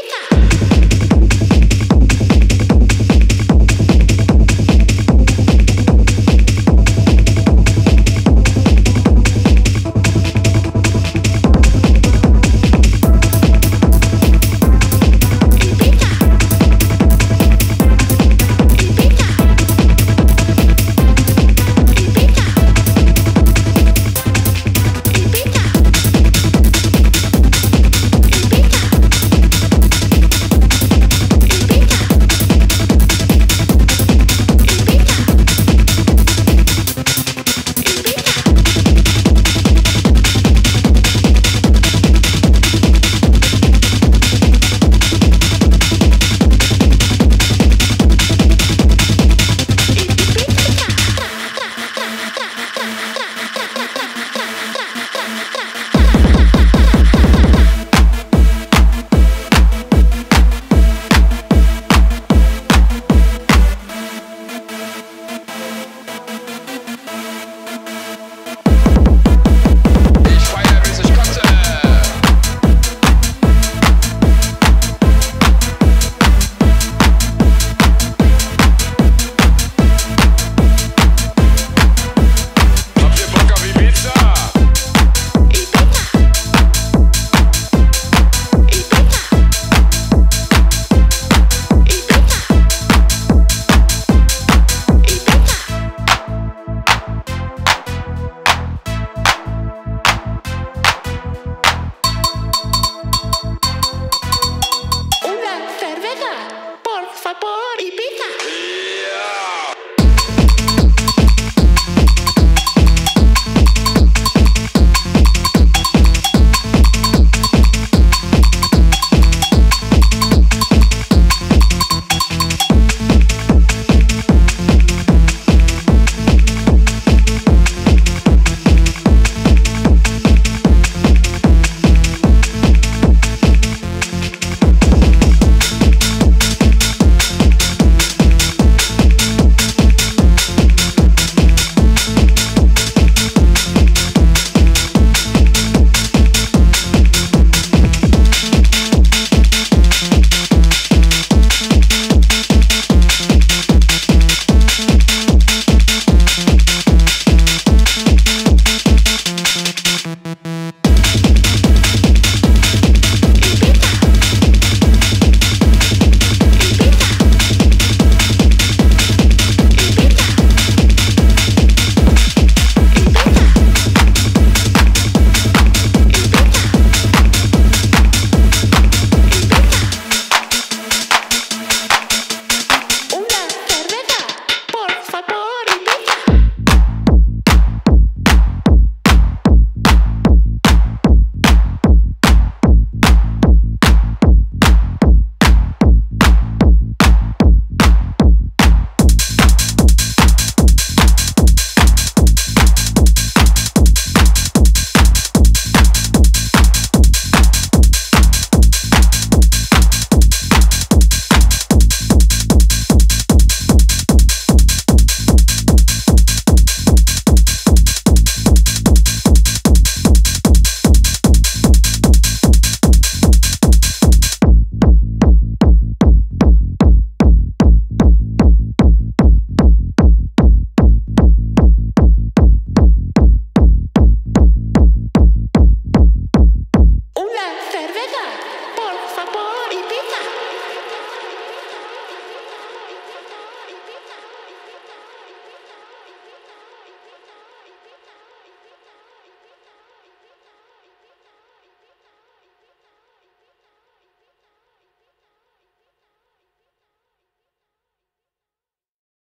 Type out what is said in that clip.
Rica.